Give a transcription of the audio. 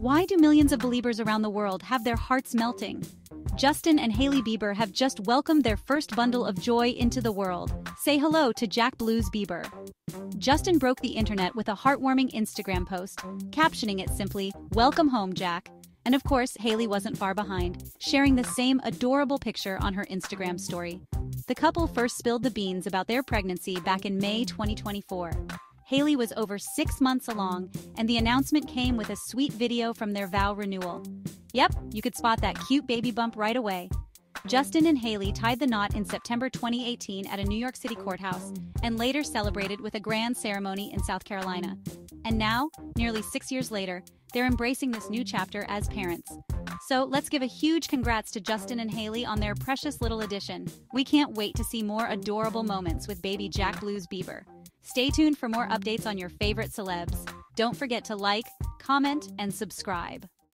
Why do millions of Beliebers around the world have their hearts melting? Justin and Hailey Bieber have just welcomed their first bundle of joy into the world. Say hello to Jack Blues Bieber. Justin broke the internet with a heartwarming Instagram post, captioning it simply, Welcome home, Jack. And of course, Hailey wasn't far behind, sharing the same adorable picture on her Instagram story. The couple first spilled the beans about their pregnancy back in May 2024. Hailey was over six months along, and the announcement came with a sweet video from their vow renewal. Yep, you could spot that cute baby bump right away. Justin and Hailey tied the knot in September 2018 at a New York City courthouse and later celebrated with a grand ceremony in South Carolina. And now, nearly six years later, they're embracing this new chapter as parents. So let's give a huge congrats to Justin and Hailey on their precious little addition. We can't wait to see more adorable moments with baby Jack Blues Bieber. Stay tuned for more updates on your favorite celebs. Don't forget to like, comment, and subscribe.